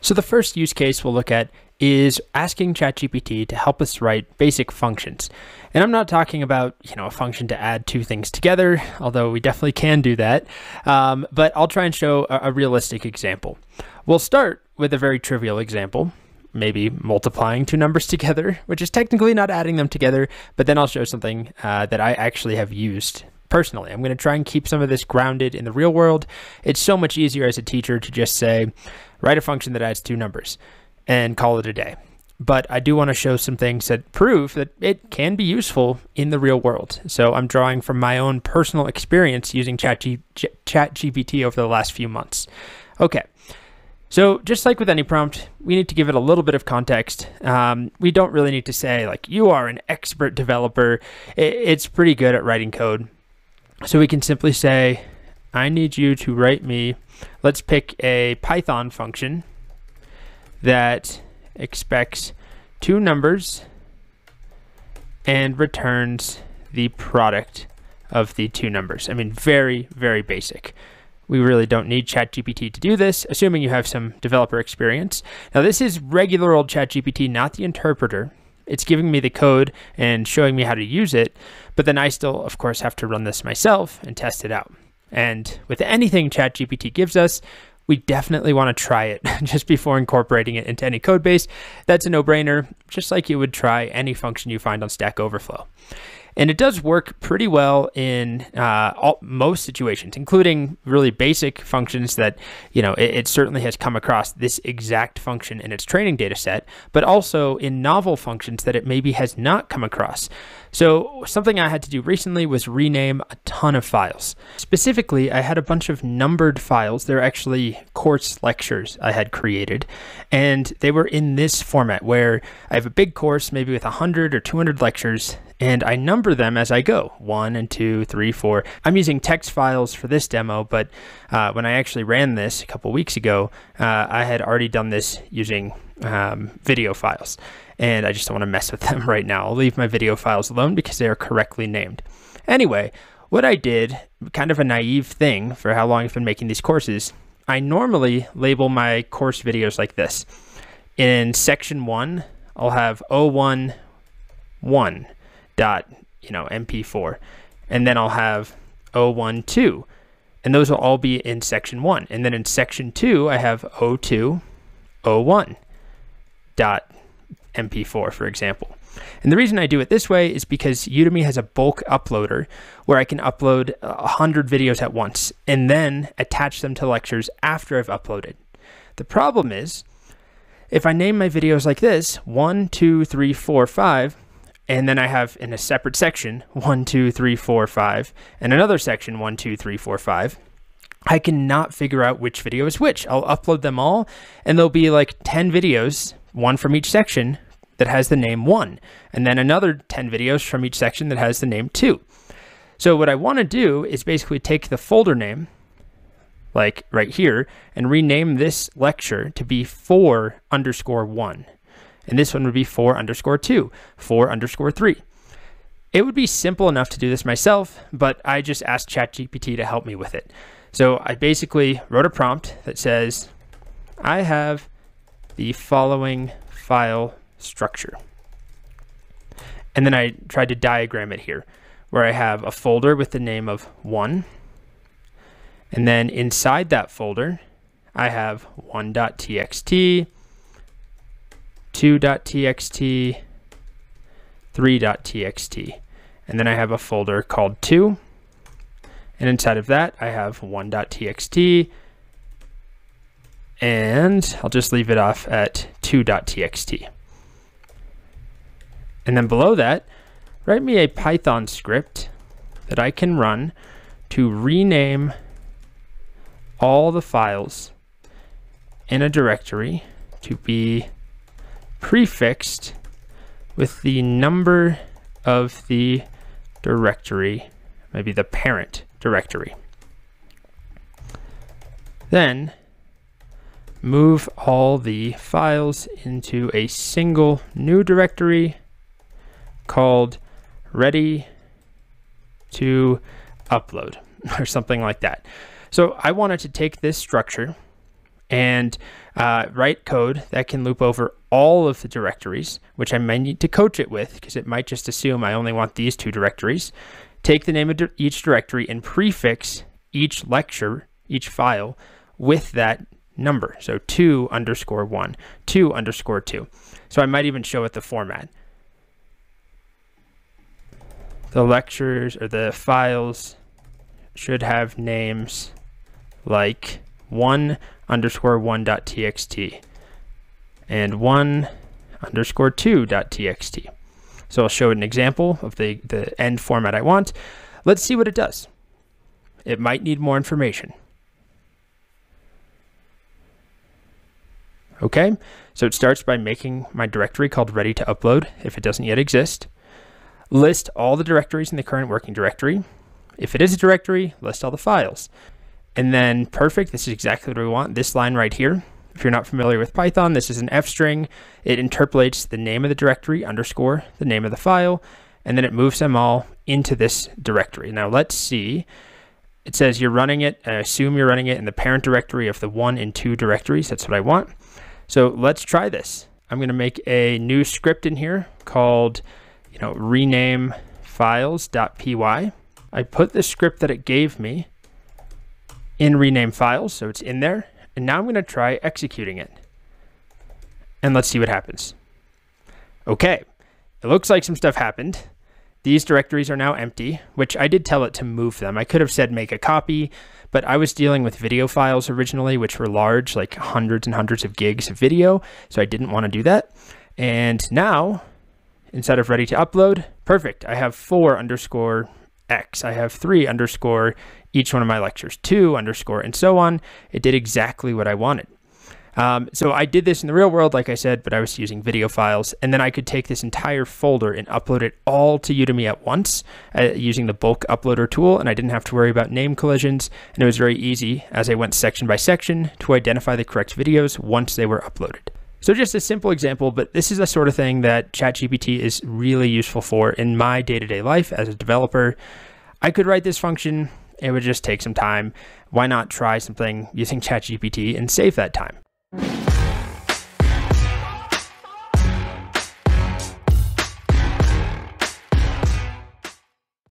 So the first use case we'll look at is asking ChatGPT to help us write basic functions. And I'm not talking about, you know, a function to add two things together, although we definitely can do that. Um, but I'll try and show a, a realistic example. We'll start with a very trivial example, maybe multiplying two numbers together, which is technically not adding them together, but then I'll show something uh, that I actually have used personally. I'm going to try and keep some of this grounded in the real world. It's so much easier as a teacher to just say, write a function that adds two numbers and call it a day. But I do want to show some things that prove that it can be useful in the real world. So I'm drawing from my own personal experience using ChatGPT over the last few months. Okay. So just like with any prompt, we need to give it a little bit of context. Um, we don't really need to say like, you are an expert developer. It's pretty good at writing code. So we can simply say, I need you to write me, let's pick a Python function that expects two numbers and returns the product of the two numbers. I mean, very, very basic. We really don't need ChatGPT to do this, assuming you have some developer experience. Now, this is regular old ChatGPT, not the interpreter. It's giving me the code and showing me how to use it, but then I still, of course, have to run this myself and test it out. And with anything ChatGPT gives us, we definitely want to try it just before incorporating it into any code base. That's a no-brainer, just like you would try any function you find on Stack Overflow. And it does work pretty well in uh, all, most situations, including really basic functions that, you know, it, it, certainly has come across this exact function in its training data set, but also in novel functions that it maybe has not come across. So something I had to do recently was rename a ton of files. Specifically, I had a bunch of numbered files. They're actually course lectures I had created, and they were in this format where I have a big course, maybe with 100 or 200 lectures, and I number them as I go one and two, three, four. I'm using text files for this demo, but uh, when I actually ran this a couple weeks ago, uh, I had already done this using um, video files, and I just don't want to mess with them right now. I'll leave my video files alone because they are correctly named. Anyway, what I did, kind of a naive thing for how long I've been making these courses, I normally label my course videos like this. In section one, I'll have 011 dot, you know, MP4. And then I'll have 012. And those will all be in section one. And then in section two, I have 02, 01 dot MP4, for example. And the reason I do it this way is because Udemy has a bulk uploader where I can upload 100 videos at once and then attach them to lectures after I've uploaded. The problem is, if I name my videos like this, one, two, three, four, five, and then I have in a separate section, one, two, three, four, five, and another section, one, two, three, four, five. I cannot figure out which video is which. I'll upload them all, and there'll be like 10 videos, one from each section, that has the name one, and then another 10 videos from each section that has the name two. So what I want to do is basically take the folder name, like right here, and rename this lecture to be four underscore one and this one would be 4 underscore 2, 4 underscore 3. It would be simple enough to do this myself, but I just asked ChatGPT to help me with it. So I basically wrote a prompt that says, I have the following file structure. And then I tried to diagram it here, where I have a folder with the name of 1. And then inside that folder, I have 1.txt, 2.txt, 3.txt. And then I have a folder called 2. And inside of that, I have 1.txt. And I'll just leave it off at 2.txt. And then below that, write me a Python script that I can run to rename all the files in a directory to be prefixed with the number of the directory, maybe the parent directory. Then move all the files into a single new directory called ready to upload or something like that. So I wanted to take this structure and uh, write code that can loop over all of the directories, which I might need to coach it with because it might just assume I only want these two directories. Take the name of each directory and prefix each lecture, each file with that number. So 2 underscore 1, 2 underscore 2. So I might even show it the format. The lectures or the files should have names like 1 underscore 1.txt and 1 underscore 2.txt. So I'll show an example of the, the end format I want. Let's see what it does. It might need more information. Okay, so it starts by making my directory called ready to upload if it doesn't yet exist. List all the directories in the current working directory. If it is a directory, list all the files. And then perfect, this is exactly what we want. This line right here, if you're not familiar with Python, this is an F string. It interpolates the name of the directory underscore the name of the file, and then it moves them all into this directory. Now let's see. It says you're running it, I assume you're running it in the parent directory of the one and two directories. That's what I want. So let's try this. I'm going to make a new script in here called, you know, rename files.py. I put the script that it gave me in rename files, so it's in there. And now I'm going to try executing it. And let's see what happens. Okay, it looks like some stuff happened. These directories are now empty, which I did tell it to move them. I could have said make a copy, but I was dealing with video files originally, which were large, like hundreds and hundreds of gigs of video, so I didn't want to do that. And now, instead of ready to upload, perfect. I have four underscore X. I have three underscore each one of my lectures, two underscore, and so on. It did exactly what I wanted. Um, so I did this in the real world, like I said, but I was using video files, and then I could take this entire folder and upload it all to Udemy at once uh, using the bulk uploader tool, and I didn't have to worry about name collisions, and it was very easy as I went section by section to identify the correct videos once they were uploaded. So just a simple example, but this is the sort of thing that ChatGPT is really useful for in my day-to-day life as a developer. I could write this function, it would just take some time. Why not try something using ChatGPT and save that time? you